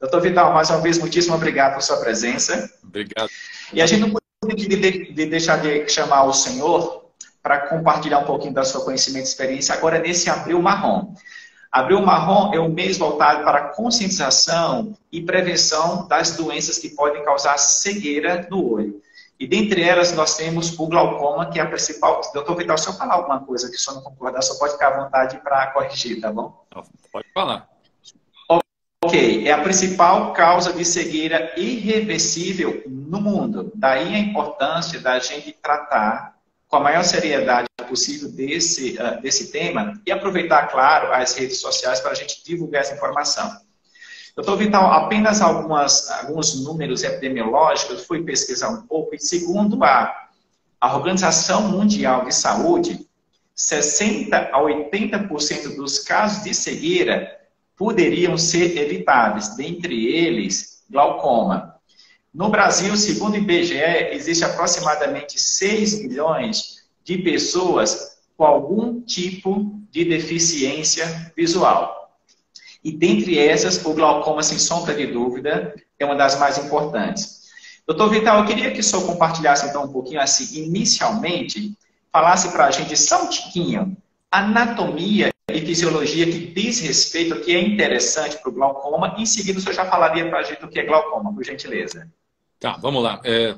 Doutor Vital, mais uma vez, muitíssimo obrigado por sua presença. Obrigado. E a gente não pode de, de, de deixar de chamar o senhor para compartilhar um pouquinho da sua conhecimento e experiência agora nesse Abril Marrom. Abril Marrom é um mês voltado para conscientização e prevenção das doenças que podem causar cegueira no olho. E dentre elas nós temos o glaucoma, que é a principal. Doutor Vital, se eu falar alguma coisa que o senhor não concordar, só pode ficar à vontade para corrigir, tá bom? Pode falar. É a principal causa de cegueira irreversível no mundo. Daí a importância da gente tratar com a maior seriedade possível desse, uh, desse tema e aproveitar, claro, as redes sociais para a gente divulgar essa informação. Doutor Vital, apenas algumas, alguns números epidemiológicos, fui pesquisar um pouco, e segundo a, a Organização Mundial de Saúde, 60 a 80% dos casos de cegueira poderiam ser evitáveis, dentre eles glaucoma. No Brasil, segundo o IBGE, existe aproximadamente 6 milhões de pessoas com algum tipo de deficiência visual. E dentre essas, o glaucoma, sem sombra de dúvida, é uma das mais importantes. Doutor Vital, eu queria que o senhor compartilhasse então um pouquinho assim, inicialmente, falasse para a gente só um tiquinho, anatomia e fisiologia que diz respeito que é interessante para o glaucoma. Em seguida, o senhor já falaria para a gente o que é glaucoma, por gentileza. Tá, vamos lá. É,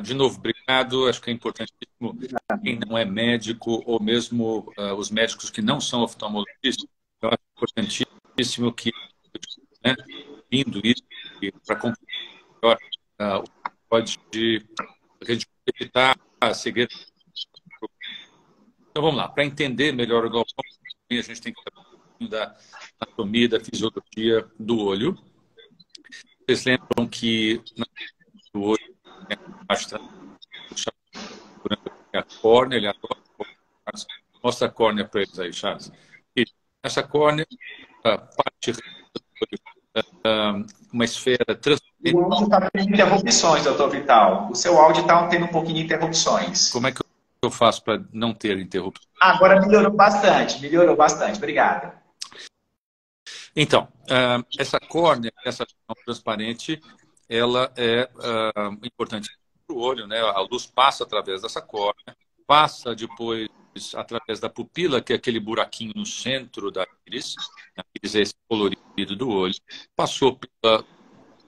de novo, obrigado. Acho que é importantíssimo quem não é médico ou mesmo uh, os médicos que não são oftalmologistas, eu acho importantíssimo que né, vindo isso para compreender uh, pode a gente evitar cegueira. Então vamos lá. Para entender melhor o glaucoma, a gente tem que da anatomia, da fisiologia do olho. Vocês lembram que do olho né, a córnea, ele mostra a córnea para eles aí, Charles. E essa córnea, a parte uma esfera transparente. O áudio está tendo interrupções, doutor Vital. O seu áudio está tendo um pouquinho de interrupções. Como é que eu faço para não ter interrupções? Agora melhorou bastante, melhorou bastante. Obrigado. Então, essa córnea, essa transparente, ela é uh, importante para o olho, né? A luz passa através dessa córnea, passa depois através da pupila, que é aquele buraquinho no centro da íris, a íris é esse colorido do olho, passou pela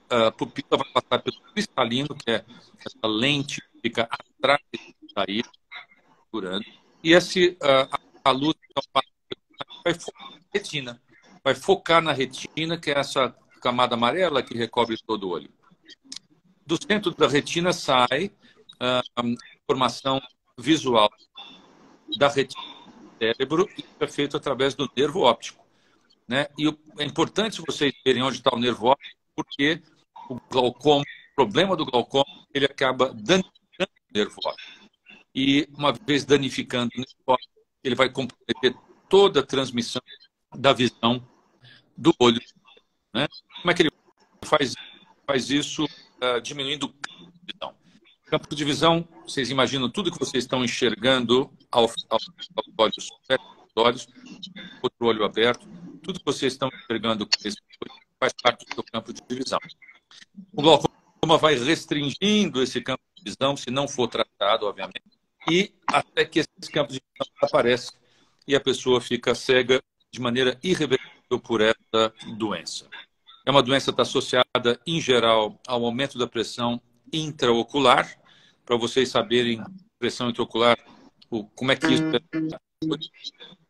a pupila, vai passar pelo cristalino, que é essa lente que fica atrás da íris, curando, e esse, uh, a luz então, vai focar na retina, vai focar na retina, que é essa camada amarela que recobre todo o olho do centro da retina sai uh, informação visual da retina do cérebro e é feito através do nervo óptico. Né? E é importante vocês verem onde está o nervo óptico, porque o glaucoma, o problema do glaucoma, ele acaba danificando o nervo óptico. E uma vez danificando ele vai comprometer toda a transmissão da visão do olho. Né? Como é que ele faz, faz isso uh, diminuindo o campo de visão. Campo de visão, vocês imaginam tudo que vocês estão enxergando ao, ao, aos olhos, olhos, outro olho aberto, tudo que vocês estão enxergando faz parte do seu campo de visão. O glaucoma vai restringindo esse campo de visão, se não for tratado, obviamente, e até que esse campo de visão aparece e a pessoa fica cega de maneira irreversível por essa doença. É uma doença que está associada, em geral, ao aumento da pressão intraocular. Para vocês saberem, pressão intraocular, como é que isso é?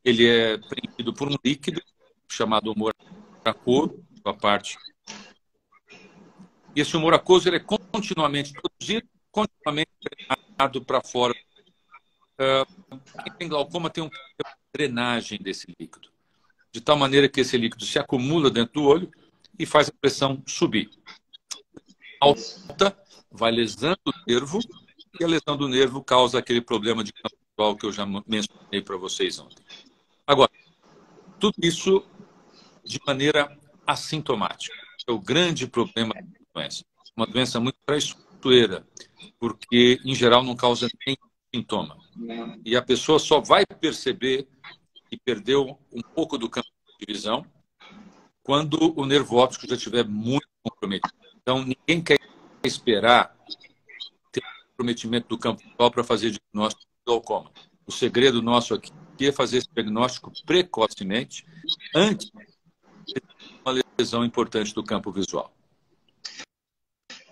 Ele é preenchido por um líquido chamado humor aquoso, a parte. E esse humor aquoso ele é continuamente produzido, continuamente drenado para fora. Quem tem glaucoma tem um drenagem desse líquido, de tal maneira que esse líquido se acumula dentro do olho e faz a pressão subir. Alta vai lesando o nervo e a lesão do nervo causa aquele problema de campo que eu já mencionei para vocês ontem. Agora, tudo isso de maneira assintomática. É o grande problema da doença. Uma doença muito traiçoeira, porque em geral não causa nem sintoma. E a pessoa só vai perceber que perdeu um pouco do campo de visão quando o nervo óptico já estiver muito comprometido. Então, ninguém quer esperar ter um comprometimento do campo visual para fazer diagnóstico de glaucoma. O segredo nosso aqui é fazer esse diagnóstico precocemente, antes de uma lesão importante do campo visual.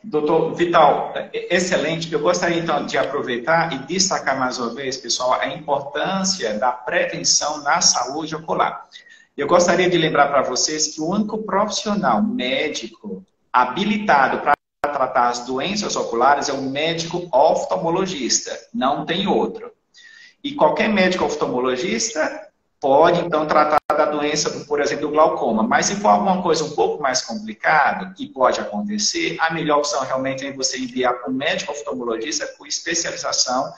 Doutor Vital, excelente. Eu gostaria então de aproveitar e destacar mais uma vez, pessoal, a importância da prevenção na saúde ocular. Eu gostaria de lembrar para vocês que o único profissional médico habilitado para tratar as doenças oculares é o médico oftalmologista, não tem outro. E qualquer médico oftalmologista pode, então, tratar doença, por exemplo, do glaucoma. Mas se for alguma coisa um pouco mais complicada, que pode acontecer, a melhor opção realmente é você enviar para um médico oftalmologista com especialização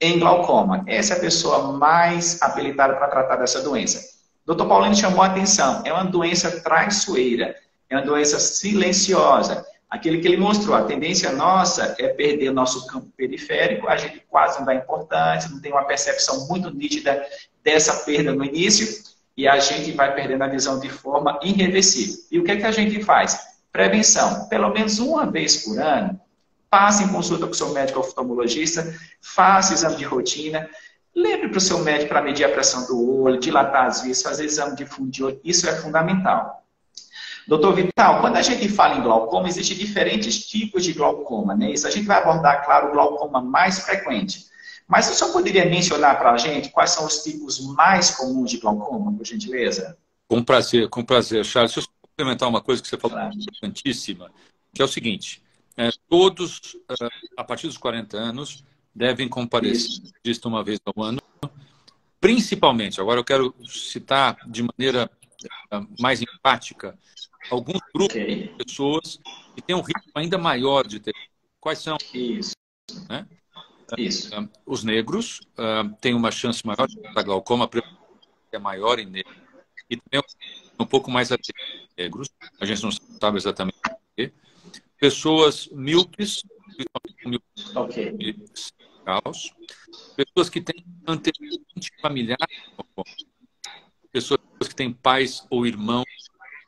em glaucoma. Essa é a pessoa mais habilitada para tratar dessa doença. Doutor Paulino chamou a atenção, é uma doença traiçoeira, é uma doença silenciosa. Aquele que ele mostrou, a tendência nossa é perder o nosso campo periférico, a gente quase não dá importância, não tem uma percepção muito nítida dessa perda no início, e a gente vai perdendo a visão de forma irreversível. E o que, é que a gente faz? Prevenção. Pelo menos uma vez por ano, passe em consulta com o seu médico oftalmologista, faça exame de rotina, lembre para o seu médico para medir a pressão do olho, dilatar as vias, fazer exame de fundo de olho, isso é fundamental. Doutor Vital, quando a gente fala em glaucoma, existem diferentes tipos de glaucoma, né? Isso a gente vai abordar, claro, o glaucoma mais frequente. Mas você só poderia mencionar para a gente quais são os tipos mais comuns de glaucoma, por gentileza? Com prazer, com prazer, Charles. Deixa eu complementar uma coisa que você falou claro. importantíssima, que é o seguinte: é, todos, é, a partir dos 40 anos, devem comparecer uma vez ao ano. Principalmente, agora eu quero citar de maneira é, mais empática alguns grupos okay. de pessoas que têm um risco ainda maior de ter. Quais são? Isso. Né? Isso. Uh, os negros uh, têm uma chance maior de ter glaucoma, é maior em negros. E também um pouco mais negros, a gente não sabe exatamente por quê. Pessoas míopes, okay. pessoas que têm antecedente familiar, pessoas que têm pais ou irmãos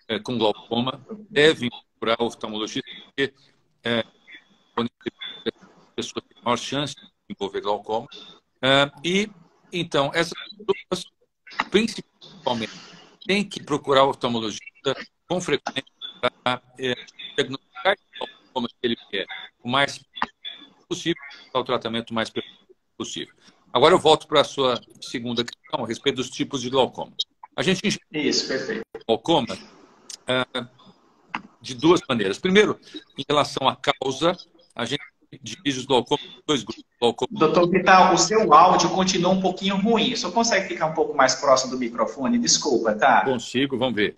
é, com glaucoma devem procurar oftalmologista, porque é, pessoas têm maior chance de desenvolver glaucoma. É, e, então, essas pessoas, principalmente, têm que procurar o oftalmologista com frequência para é, diagnosticar o glaucoma que ele quer o mais possível, o tratamento mais possível. Agora eu volto para a sua segunda questão a respeito dos tipos de glaucoma. A gente Isso, perfeito. glaucoma é, de duas maneiras. Primeiro, em relação à causa, a gente divide os glaucomas em dois grupos. Doutor Vital, o seu áudio continua um pouquinho ruim. Só consegue ficar um pouco mais próximo do microfone? Desculpa, tá? Consigo, vamos ver.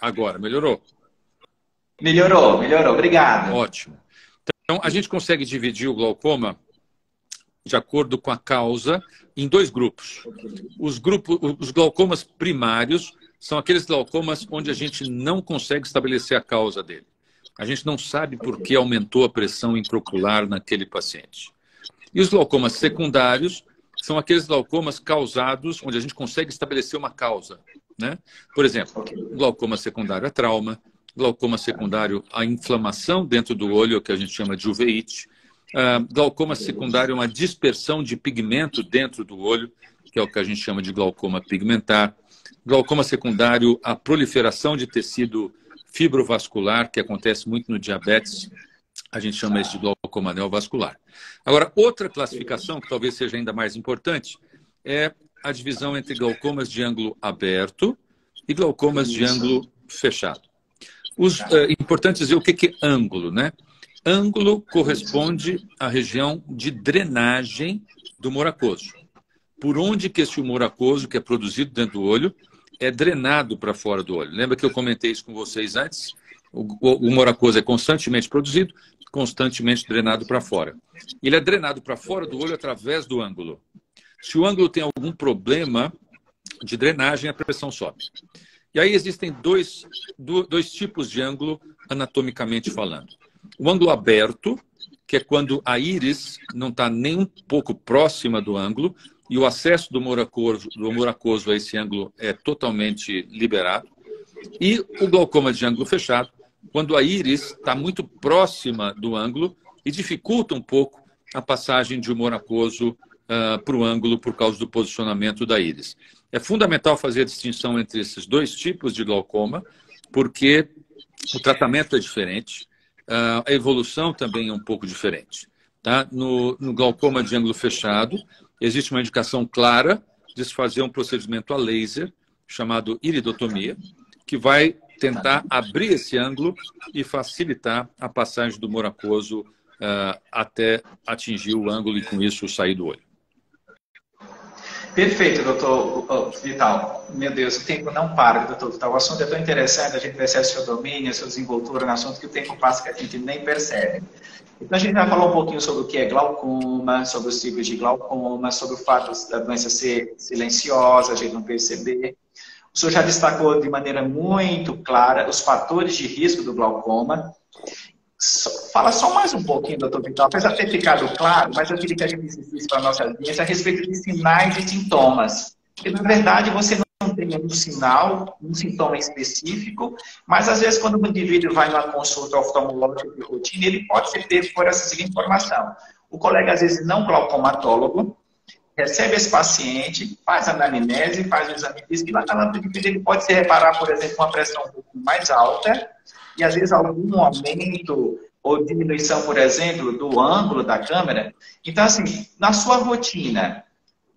Agora, melhorou? Melhorou, melhorou. Obrigado. Ótimo. Então, a gente consegue dividir o glaucoma de acordo com a causa em dois grupos. Os grupos, os glaucomas primários são aqueles glaucomas onde a gente não consegue estabelecer a causa dele. A gente não sabe por que aumentou a pressão intraocular naquele paciente. E os glaucomas secundários são aqueles glaucomas causados onde a gente consegue estabelecer uma causa. Né? Por exemplo, glaucoma secundário a trauma, glaucoma secundário a inflamação dentro do olho, que a gente chama de uveíte, uh, glaucoma secundário a uma dispersão de pigmento dentro do olho, que é o que a gente chama de glaucoma pigmentar, glaucoma secundário a proliferação de tecido fibrovascular, que acontece muito no diabetes, a gente chama isso de glaucoma neovascular. Agora, outra classificação, que talvez seja ainda mais importante, é a divisão entre glaucomas de ângulo aberto e glaucomas de ângulo fechado. Os, é importante dizer o que, que é ângulo, né? Ângulo corresponde à região de drenagem do humor aquoso. Por onde que esse humor aquoso, que é produzido dentro do olho, é drenado para fora do olho. Lembra que eu comentei isso com vocês antes? O, o, o moracoso é constantemente produzido, constantemente drenado para fora. Ele é drenado para fora do olho através do ângulo. Se o ângulo tem algum problema de drenagem, a pressão sobe. E aí existem dois, dois tipos de ângulo anatomicamente falando. O ângulo aberto, que é quando a íris não está nem um pouco próxima do ângulo, e o acesso do moracoso, do a esse ângulo é totalmente liberado. E o glaucoma de ângulo fechado, quando a íris está muito próxima do ângulo e dificulta um pouco a passagem de humor aquoso uh, ah, para o ângulo por causa do posicionamento da íris. É fundamental fazer a distinção entre esses dois tipos de glaucoma, porque o tratamento é diferente, uh, a evolução também é um pouco diferente. Tá? No, no glaucoma de ângulo fechado, existe uma indicação clara de se fazer um procedimento a laser, chamado iridotomia, que vai tentar abrir esse ângulo e facilitar a passagem do moracoso uh, até atingir o ângulo e, com isso, sair do olho. Perfeito, doutor Vital. Meu Deus, o tempo não para, doutor Vital. O assunto é tão interessante, a gente percebe seu domínio, sua desenvoltura no assunto, que o tempo passa que a gente nem percebe. Então, a gente vai falar um pouquinho sobre o que é glaucoma, sobre os tipos de glaucoma, sobre o fato da doença ser silenciosa, a gente não perceber. O senhor já destacou de maneira muito clara os fatores de risco do glaucoma. Fala só mais um pouquinho, doutor Vital, apesar de ter ficado claro, mas eu queria que a gente insistisse para a nossa audiência a respeito de sinais e sintomas. Porque, na verdade, você não tem um sinal, um sintoma específico, mas às vezes quando o indivíduo vai numa consulta oftalmológica de rotina, ele pode ser pego por essa seguinte informação. O colega, às vezes, não glaucomatólogo, recebe esse paciente, faz a anamnese, faz o exame físico, e lá na indivíduo ele pode se reparar, por exemplo, uma pressão um pouco mais alta, e às vezes algum aumento ou diminuição, por exemplo, do ângulo da câmera. Então, assim, na sua rotina,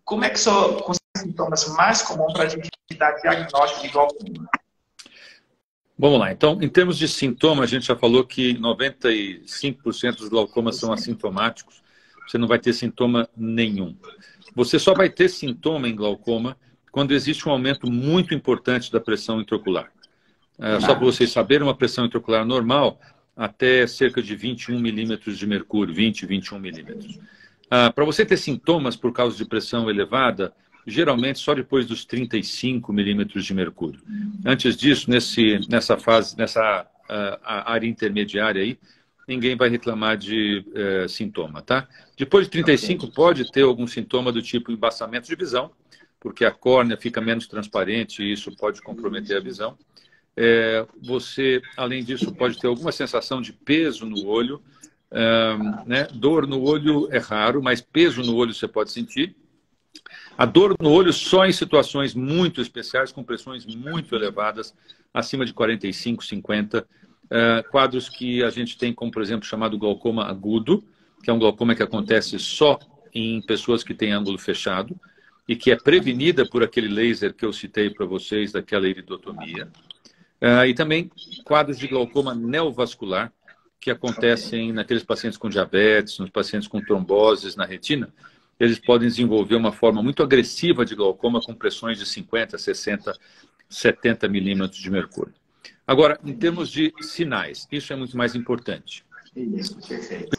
como é que são os sintomas mais comuns para a gente dar diagnóstico de glaucoma? Vamos lá. Então, em termos de sintomas, a gente já falou que 95% dos glaucomas são assintomáticos. Você não vai ter sintoma nenhum. Você só vai ter sintoma em glaucoma quando existe um aumento muito importante da pressão intraocular. É, só para vocês saberem, uma pressão intraocular normal até cerca de 21 milímetros de mercúrio, 20, 21 milímetros. Ah, para você ter sintomas por causa de pressão elevada, geralmente só depois dos 35 milímetros de mercúrio. Antes disso, nesse, nessa fase, nessa uh, área intermediária aí, ninguém vai reclamar de uh, sintoma, tá? Depois de 35 pode ter algum sintoma do tipo embaçamento de visão, porque a córnea fica menos transparente e isso pode comprometer a visão. É, você, além disso, pode ter alguma sensação de peso no olho. É, né? Dor no olho é raro, mas peso no olho você pode sentir. A dor no olho só em situações muito especiais, com pressões muito elevadas, acima de 45, 50. É, quadros que a gente tem, como por exemplo, chamado glaucoma agudo, que é um glaucoma que acontece só em pessoas que têm ângulo fechado e que é prevenida por aquele laser que eu citei para vocês, daquela iridotomia. Uh, e também quadros de glaucoma neovascular, que acontecem naqueles pacientes com diabetes, nos pacientes com tromboses na retina. Eles podem desenvolver uma forma muito agressiva de glaucoma com pressões de 50, 60, 70 milímetros de mercúrio. Agora, em termos de sinais, isso é muito mais importante.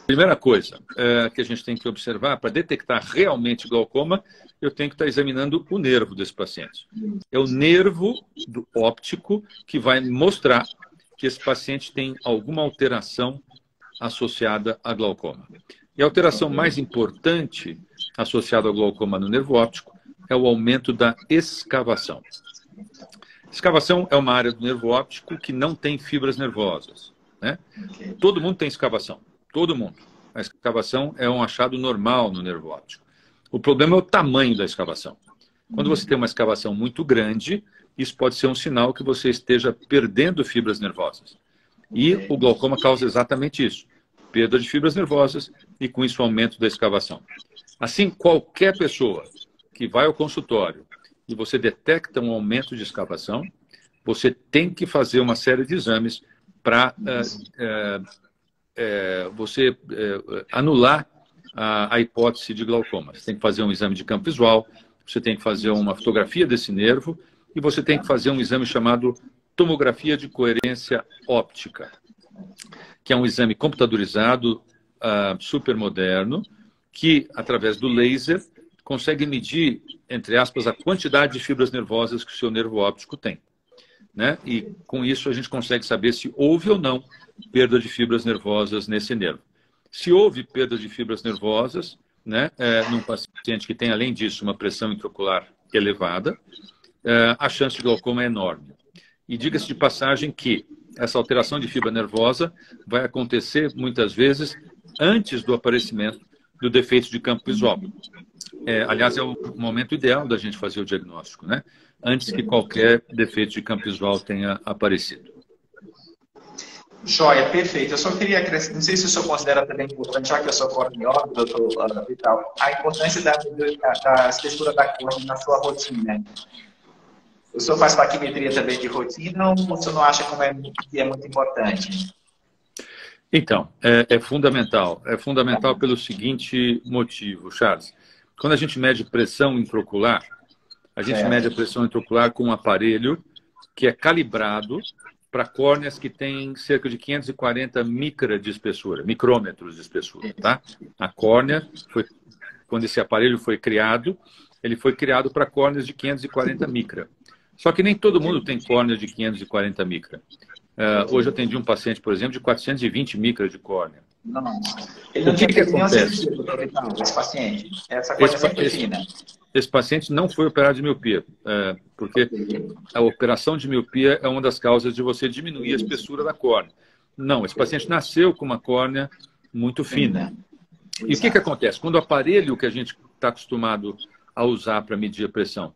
Primeira coisa é, que a gente tem que observar, para detectar realmente glaucoma, eu tenho que estar examinando o nervo desse paciente. É o nervo do óptico que vai mostrar que esse paciente tem alguma alteração associada a glaucoma. E a alteração mais importante associada ao glaucoma no nervo óptico é o aumento da escavação. Escavação é uma área do nervo óptico que não tem fibras nervosas. Né? Todo mundo tem escavação, todo mundo. A escavação é um achado normal no nervo óptico. O problema é o tamanho da escavação. Quando você tem uma escavação muito grande, isso pode ser um sinal que você esteja perdendo fibras nervosas. E o glaucoma causa exatamente isso: perda de fibras nervosas e, com isso, aumento da escavação. Assim, qualquer pessoa que vai ao consultório e você detecta um aumento de escavação, você tem que fazer uma série de exames para é, é, é, você anular a, a, hipótese de glaucoma. Você tem que fazer um exame de campo visual, você tem que fazer uma fotografia desse nervo e você tem que fazer um exame chamado tomografia de coerência óptica, que é um exame computadorizado uh, super moderno que, através do laser, consegue medir, entre aspas, a quantidade de fibras nervosas que o seu nervo óptico tem né? E com isso a gente consegue saber se houve ou não perda de fibras nervosas nesse nervo. Se houve perda de fibras nervosas, né, é, num paciente que tem, além disso, uma pressão intraocular elevada, é, a chance de glaucoma é enorme. E diga-se de passagem que essa alteração de fibra nervosa vai acontecer muitas vezes antes do aparecimento do defeito de campo visual. É, aliás, é o momento ideal da gente fazer o diagnóstico, né? Antes que qualquer defeito de campo visual tenha aparecido. Joia, perfeito. Eu só queria acrescentar, não sei se o senhor considera também importante, já que eu sou corneólogo, doutor Vital, a importância da, da, da espessura da córnea na sua rotina. O senhor faz paquimetria também de rotina ou o senhor não acha como é, que é muito importante? Então, é, é fundamental. É fundamental pelo seguinte motivo, Charles. Quando a gente mede pressão intraocular, a gente é. mede a pressão intraocular com um aparelho que é calibrado para córneas que têm cerca de 540 micra de espessura, micrômetros de espessura, tá? A córnea foi quando esse aparelho foi criado, ele foi criado para córneas de 540 micra. Só que nem todo mundo tem córnea de 540 micra. Uh, hoje eu atendi um paciente, por exemplo, de 420 micra de córnea. Não, não. Ele não o que, que acontece? Esse paciente, essa córnea esse, é fina. Esse paciente não foi operado de miopia, é, porque a operação de miopia é uma das causas de você diminuir a espessura da córnea. Não, esse paciente nasceu com uma córnea muito fina. E o que, que acontece? Quando o aparelho que a gente está acostumado a usar para medir a pressão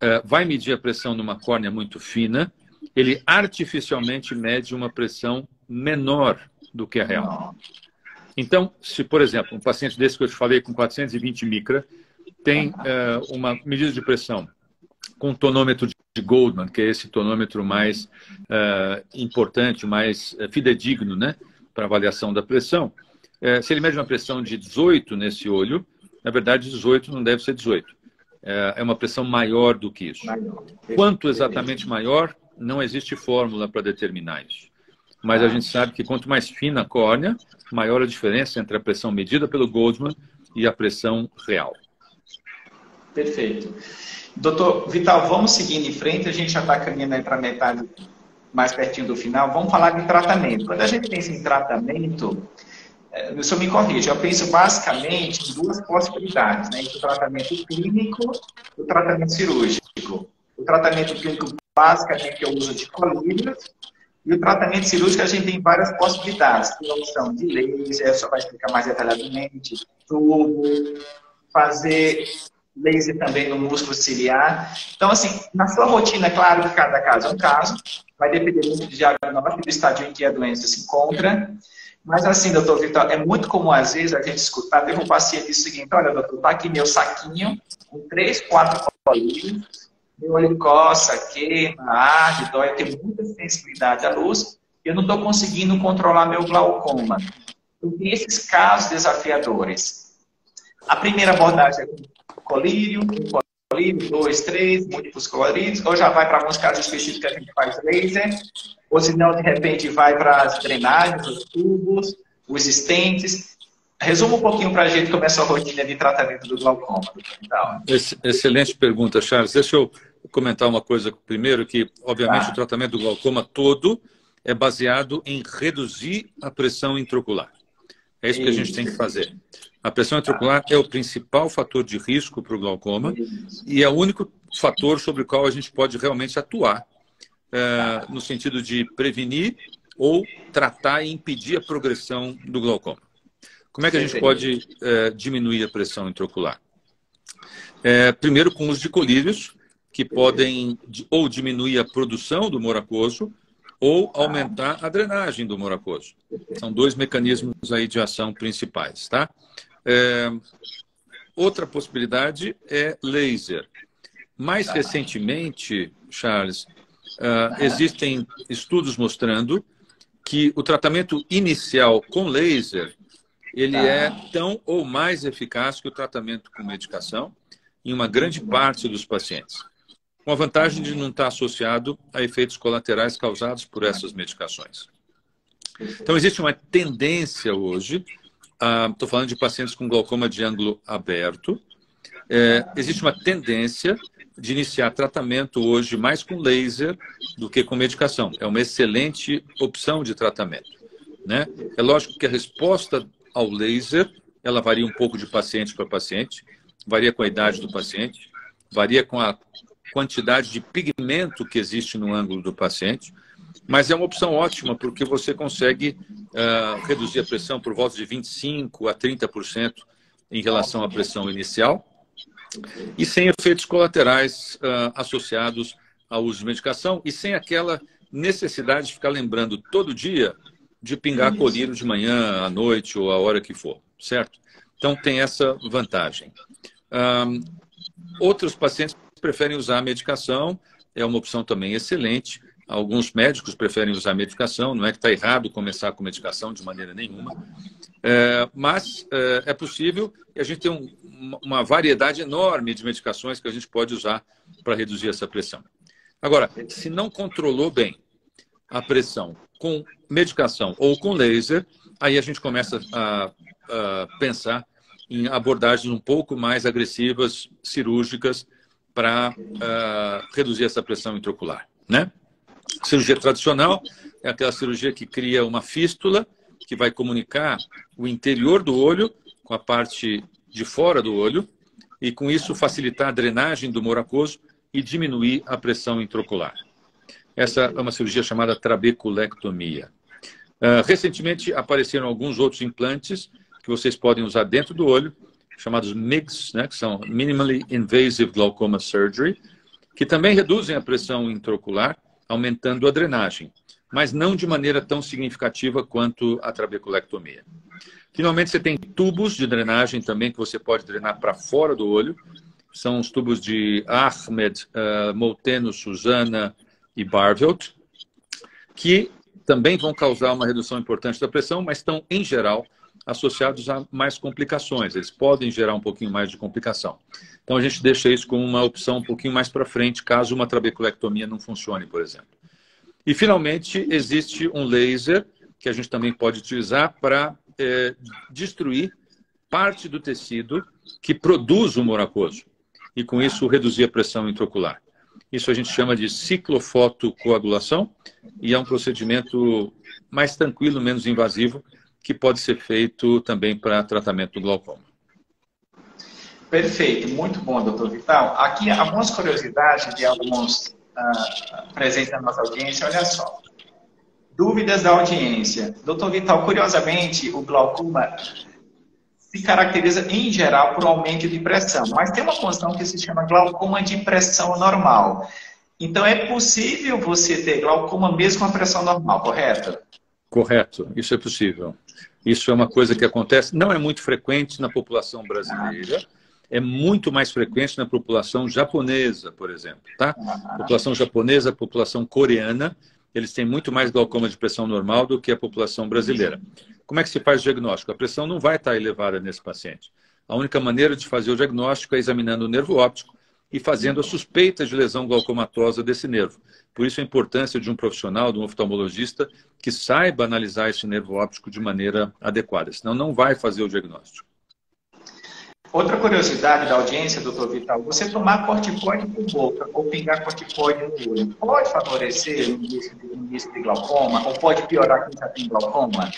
é, vai medir a pressão numa córnea muito fina, ele artificialmente mede uma pressão menor do que a real. Então, se, por exemplo, um paciente desse que eu te falei com 420 micra tem uh, uma medida de pressão com um tonômetro de Goldman, que é esse tonômetro mais uh, importante, mais fidedigno, né, para avaliação da pressão. Uh, se ele mede uma pressão de 18 nesse olho, na verdade 18 não deve ser 18. É uma pressão maior do que isso. Quanto exatamente maior, não existe fórmula para determinar isso. Mas a gente sabe que quanto mais fina a córnea, maior a diferença entre a pressão medida pelo Goldman e a pressão real. Perfeito. Doutor Vital, vamos seguindo em frente, a gente já está caminhando para a metade, mais pertinho do final. Vamos falar de tratamento. Quando a gente pensa em tratamento, é, o senhor me corrija, eu penso basicamente em duas possibilidades, né? o tratamento clínico e o tratamento cirúrgico. O tratamento clínico basicamente é o uso de colírios e o tratamento cirúrgico a gente tem várias possibilidades, que opção de laser, só vai explicar mais detalhadamente, tubo, fazer laser também no músculo ciliar. Então, assim, na sua rotina, claro que cada caso é um caso, vai depender muito do diagnóstico, do estágio em que a doença se encontra. Mas assim, doutor Vitor, é muito comum às vezes a gente escutar, teve um paciente o seguinte, olha, doutor, tá aqui meu saquinho, com três, quatro colírios, meu olho coça, queima, arde, dói, eu tenho muita sensibilidade à luz, eu não estou conseguindo controlar meu glaucoma. Eu esses casos desafiadores. A primeira abordagem é com colírio, colírio, dois, três, múltiplos colírios, ou já vai para alguns casos específicos que a gente faz laser, ou se não, de repente, vai para as drenagens, os tubos, os estentes. Resuma um pouquinho para a gente como é a sua rotina de tratamento do glaucoma. Excelente pergunta, Charles. Deixa eu comentar uma coisa primeiro, que obviamente ah. o tratamento do glaucoma todo é baseado em reduzir a pressão intraocular. É isso que a gente tem que fazer. A pressão intraocular é o principal fator de risco para o glaucoma e é o único fator sobre o qual a gente pode realmente atuar é, no sentido de prevenir ou tratar e impedir a progressão do glaucoma. Como é que a gente pode é, diminuir a pressão intraocular? É, primeiro, com o uso de colírios, que podem ou diminuir a produção do moracoso ou aumentar a drenagem do moracoso. São dois mecanismos aí de ação principais, tá? É, outra possibilidade é laser. Mais recentemente, Charles, uh, existem estudos mostrando que o tratamento inicial com laser ele é tão ou mais eficaz que o tratamento com medicação em uma grande parte dos pacientes. Com a vantagem de não estar associado a efeitos colaterais causados por essas medicações. Então, existe uma tendência hoje, estou uh, falando de pacientes com glaucoma de ângulo aberto, é, existe uma tendência de iniciar tratamento hoje mais com laser do que com medicação. É uma excelente opção de tratamento. Né? É lógico que a resposta ao laser, ela varia um pouco de paciente para paciente, varia com a idade do paciente, varia com a quantidade de pigmento que existe no ângulo do paciente. mas é uma opção ótima porque você consegue uh, reduzir a pressão por volta de 25% a 30% em relação à pressão inicial e sem efeitos colaterais uh, associados ao uso de medicação e sem aquela necessidade de ficar lembrando todo dia de pingar colírio de manhã, à noite ou a hora que for, certo? Então tem essa vantagem. Um, outros pacientes preferem usar a medicação, é uma opção também excelente. Alguns médicos preferem usar medicação, não é que está errado começar com medicação de maneira nenhuma, é, mas é, é, possível e a gente tem um, uma variedade enorme de medicações que a gente pode usar para reduzir essa pressão. Agora, se não controlou bem a pressão com medicação ou com laser, aí a gente começa a, a pensar em abordagens um pouco mais agressivas, cirúrgicas, para uh, reduzir essa pressão intraocular, né? Cirurgia tradicional é aquela cirurgia que cria uma fístula que vai comunicar o interior do olho com a parte de fora do olho e com isso facilitar a drenagem do humor aquoso e diminuir a pressão intraocular. Essa é uma cirurgia chamada trabeculectomia. Uh, recentemente apareceram alguns outros implantes que vocês podem usar dentro do olho, chamados MIGS, né, que são Minimally Invasive Glaucoma Surgery, que também reduzem a pressão intraocular aumentando a drenagem, mas não de maneira tão significativa quanto a trabeculectomia. Finalmente, você tem tubos de drenagem também que você pode drenar para fora do olho. São os tubos de Ahmed, uh, Molteno, Susana e Barvelt, que também vão causar uma redução importante da pressão, mas estão, em geral, associados a mais complicações. Eles podem gerar um pouquinho mais de complicação. Então, a gente deixa isso como uma opção um pouquinho mais para frente, caso uma trabeculectomia não funcione, por exemplo. E, finalmente, existe um laser que a gente também pode utilizar para é, destruir parte do tecido que produz o humor aquoso e, com isso, reduzir a pressão intraocular. Isso a gente chama de ciclofotocoagulação e é um procedimento mais tranquilo, menos invasivo, que pode ser feito também para tratamento do glaucoma. Perfeito, muito bom, doutor Vital. Aqui algumas curiosidades de alguns uh, presentes na nossa audiência, olha só. Dúvidas da audiência. Doutor Vital, curiosamente, o glaucoma se caracteriza, em geral, por aumento de pressão, mas tem uma condição que se chama glaucoma de pressão normal. Então, é possível você ter glaucoma mesmo com a pressão normal, correto? Correto, isso é possível. Isso é uma coisa que acontece, não é muito frequente na população brasileira, é muito mais frequente na população japonesa, por exemplo, tá? População japonesa, população coreana, eles têm muito mais glaucoma de pressão normal do que a população brasileira. Como é que se faz o diagnóstico? A pressão não vai estar elevada nesse paciente. A única maneira de fazer o diagnóstico é examinando o nervo óptico e fazendo a suspeita de lesão glaucomatosa desse nervo. Por isso a importância de um profissional, de um oftalmologista, que saiba analisar esse nervo óptico de maneira adequada, senão não vai fazer o diagnóstico. Outra curiosidade da audiência, doutor Vital, você tomar corticoide por boca ou pingar corticoide no olho pode favorecer o início de, início de glaucoma ou pode piorar quem já tem glaucoma?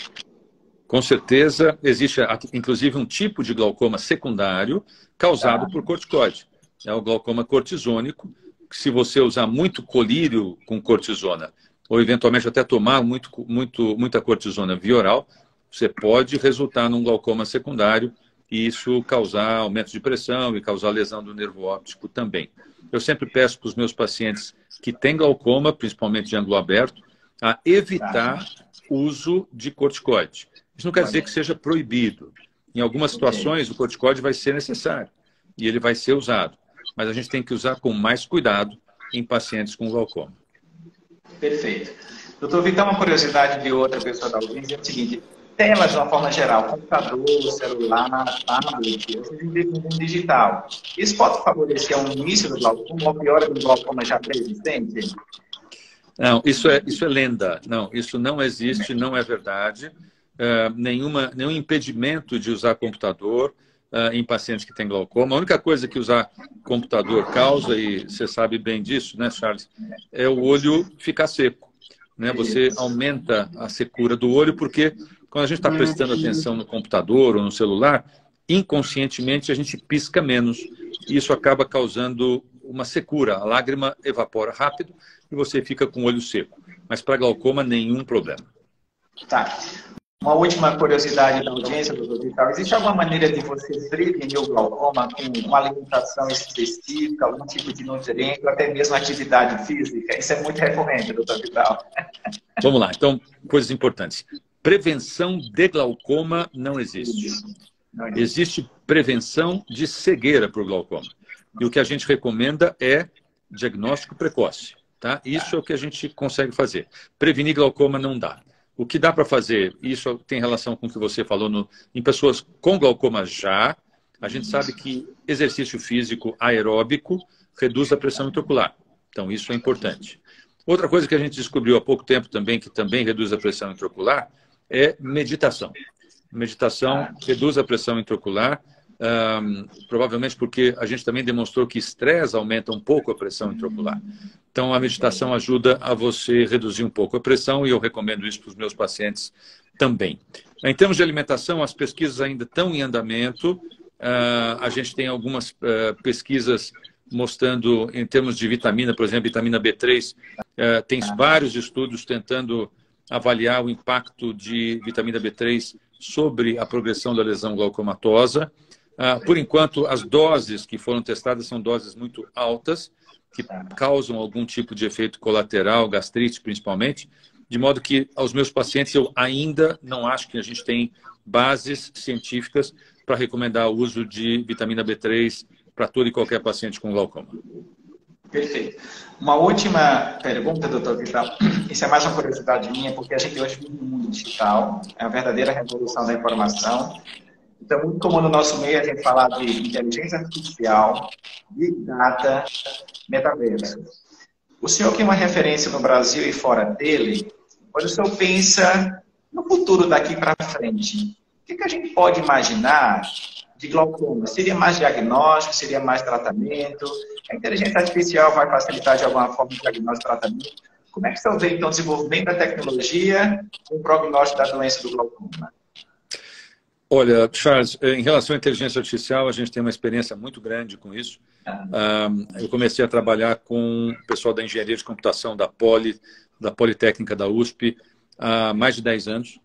Com certeza, existe inclusive um tipo de glaucoma secundário causado ah. por corticoide. É o glaucoma cortisônico, se você usar muito colírio com cortisona, ou eventualmente até tomar muito, muito, muita cortisona via oral, você pode resultar num glaucoma secundário e isso causar aumento de pressão e causar lesão do nervo óptico também. Eu sempre peço para os meus pacientes que têm glaucoma, principalmente de ângulo aberto, a evitar uso de corticoide. Isso não quer dizer que seja proibido. Em algumas situações, o corticoide vai ser necessário e ele vai ser usado. Mas a gente tem que usar com mais cuidado em pacientes com glaucoma. Perfeito. Doutor Vitor, uma curiosidade de outra pessoa da audiência é o seguinte: telas de uma forma geral, computador, celular, tablet, vocês vivem no mundo digital. Isso pode favorecer um início do glaucoma ou piora do glaucoma já pré-existente? Não, isso é, isso é lenda. Não, isso não existe, não é verdade. Uh, nenhuma, nenhum impedimento de usar computador uh, em pacientes que têm glaucoma. A única coisa que usar computador causa, e você sabe bem disso, né, Charles, é o olho ficar seco. Né? Você aumenta a secura do olho porque quando a gente está prestando atenção no computador ou no celular, inconscientemente a gente pisca menos. E isso acaba causando uma secura. A lágrima evapora rápido e você fica com o olho seco. mas para glaucoma, nenhum problema. Tá. Uma última curiosidade da audiência, doutor Vital. Existe alguma maneira de você prevenir o glaucoma com uma alimentação específica, algum tipo de nutriente, ou até mesmo atividade física? Isso é muito recorrente, doutor Vital. Vamos lá. Então, coisas importantes. Prevenção de glaucoma não existe. Não existe. existe prevenção de cegueira para o glaucoma. E o que a gente recomenda é diagnóstico precoce. Tá? Isso é o que a gente consegue fazer. Prevenir glaucoma não dá. O que dá para fazer, isso tem relação com o que você falou no, em pessoas com glaucoma já, a gente sabe que exercício físico aeróbico reduz a pressão intraocular. Então, isso é importante. Outra coisa que a gente descobriu há pouco tempo também, que também reduz a pressão intraocular, é meditação. Meditação reduz a pressão intraocular, um, provavelmente porque a gente também demonstrou que estresse aumenta um pouco a pressão intraocular. Então, a meditação ajuda a você reduzir um pouco a pressão e eu recomendo isso para os meus pacientes também. Em termos de alimentação, as pesquisas ainda estão em andamento. Uh, a gente tem algumas uh, pesquisas mostrando, em termos de vitamina, por exemplo, vitamina B3, uh, tem vários estudos tentando avaliar o impacto de vitamina B3 sobre a progressão da lesão glaucomatosa. Ah, por enquanto, as doses que foram testadas são doses muito altas, que causam algum tipo de efeito colateral, gastrite principalmente, de modo que aos meus pacientes eu ainda não acho que a gente tem bases científicas para recomendar o uso de vitamina B3 para todo e qualquer paciente com glaucoma. Perfeito. Uma última pergunta, doutor Vital. Isso é mais uma curiosidade minha, porque a gente hoje vive no mundo digital, é a verdadeira revolução da informação. Então, muito comum no nosso meio a gente falar de inteligência artificial, Big Data, metaverso. O senhor que é uma referência no Brasil e fora dele, quando o senhor pensa no futuro daqui para frente, o que, que a gente pode imaginar de glaucoma? Seria mais diagnóstico? Seria mais tratamento? A inteligência artificial vai facilitar de alguma forma o diagnóstico e tratamento? Como é que senhor vê, então, o desenvolvimento da tecnologia com o prognóstico da doença do glaucoma? Olha, Charles, em relação à inteligência artificial, a gente tem uma experiência muito grande com isso. eu comecei a trabalhar com o pessoal da engenharia de computação da Poli, da Politécnica da USP, há mais de 10 anos.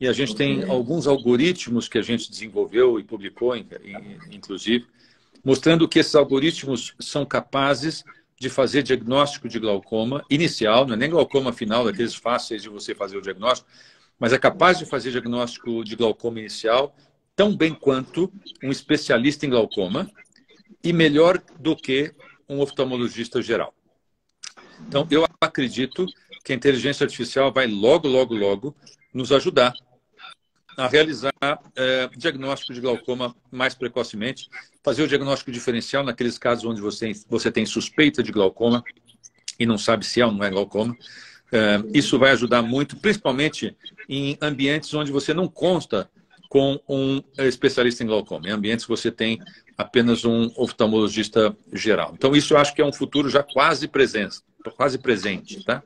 E a gente tem alguns algoritmos que a gente desenvolveu e publicou, inclusive, mostrando que esses algoritmos são capazes de fazer diagnóstico de glaucoma inicial, não é nem glaucoma final, daqueles fáceis de você fazer o diagnóstico, mas é capaz de fazer diagnóstico de glaucoma inicial tão bem quanto um especialista em glaucoma e melhor do que um oftalmologista geral. Então, eu acredito que a inteligência artificial vai logo, logo, logo nos ajudar a realizar é, diagnóstico de glaucoma mais precocemente, fazer o diagnóstico diferencial naqueles casos onde você, você tem suspeita de glaucoma e não sabe se é ou não é glaucoma. É, isso vai ajudar muito, principalmente em ambientes onde você não consta com um especialista em glaucoma, em ambientes que você tem apenas um oftalmologista geral. Então, isso eu acho que é um futuro já quase presente, quase presente, tá?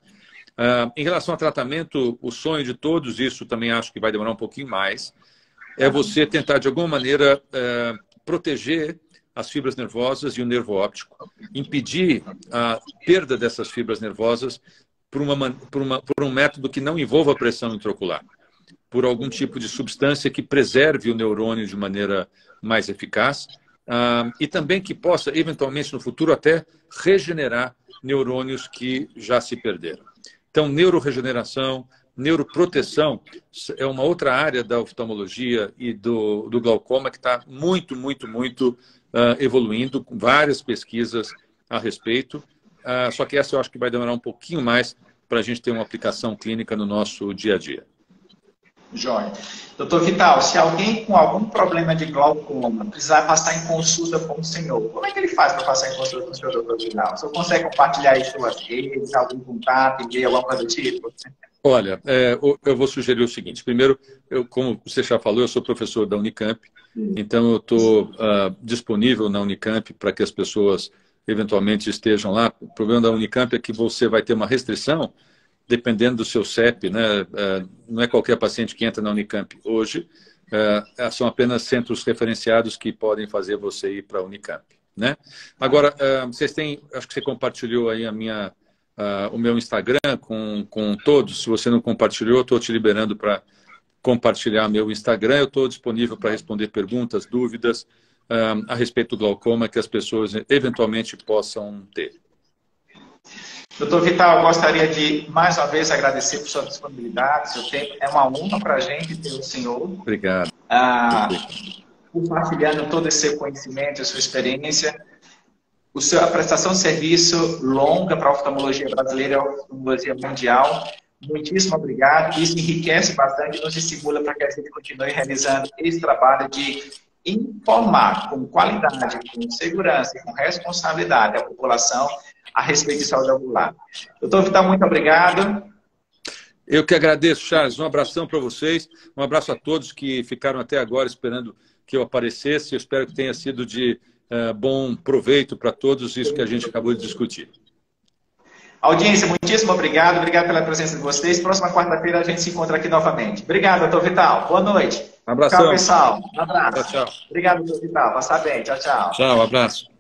Uh, em relação ao tratamento, o sonho de todos, isso também acho que vai demorar um pouquinho mais, é você tentar, de alguma maneira, uh, proteger as fibras nervosas e o nervo óptico, impedir a perda dessas fibras nervosas por, uma, por, uma, por um método que não envolva pressão intraocular, por algum tipo de substância que preserve o neurônio de maneira mais eficaz uh, e também que possa, eventualmente, no futuro, até regenerar neurônios que já se perderam. Então, neuroregeneração, neuroproteção é uma outra área da oftalmologia e do, do glaucoma que está muito, muito, muito uh, evoluindo, com várias pesquisas a respeito. Uh, só que essa eu acho que vai demorar um pouquinho mais para a gente ter uma aplicação clínica no nosso dia a dia. Jóia. Doutor Vital, se alguém com algum problema de glaucoma precisar passar em consulta com o senhor, como é que ele faz para passar em consulta com o senhor, doutor Vital? O senhor consegue compartilhar aí suas redes, algum contato, e-mail, alguma coisa do tipo? Olha, é, eu vou sugerir o seguinte. Primeiro, eu, como você já falou, eu sou professor da Unicamp, então eu estou uh, ah, disponível na Unicamp para que as pessoas eventualmente estejam lá. O problema da Unicamp é que você vai ter uma restrição, dependendo do seu CEP, né? É, não é qualquer paciente que entra na Unicamp hoje, é, são apenas centros referenciados que podem fazer você ir para a Unicamp. Né? Agora, é, vocês têm, acho que você compartilhou aí a minha, o meu Instagram com, com todos. Se você não compartilhou, estou te liberando para compartilhar meu Instagram. Eu estou disponível para responder perguntas, dúvidas uh, a respeito do glaucoma que as pessoas eventualmente possam ter. Doutor Vital, gostaria de mais uma vez agradecer por sua disponibilidade, seu tempo. É uma honra para a gente ter o senhor. Obrigado. Ah, compartilhando todo esse conhecimento, sua experiência. O seu, a prestação de serviço longa para a oftalmologia brasileira e a oftalmologia mundial. Muitíssimo obrigado. Isso enriquece bastante e nos estimula para que a gente continue realizando esse trabalho de informar com qualidade, com segurança e com responsabilidade a população a respeito de saúde ocular. Doutor Vital, muito obrigado. Eu que agradeço, Charles. Um abração para vocês. Um abraço a todos que ficaram até agora esperando que eu aparecesse. Eu espero que tenha sido de uh, bom proveito para todos isso que a gente acabou de discutir. Audiência, muitíssimo obrigado. Obrigado pela presença de vocês. Próxima quarta-feira a gente se encontra aqui novamente. Obrigado, doutor Vital. Boa noite. Um abraço. Tchau, pessoal. Um abraço. Tchau, tchau. Obrigado, Vital. Passar bem. Tchau, tchau. Tchau, abraço.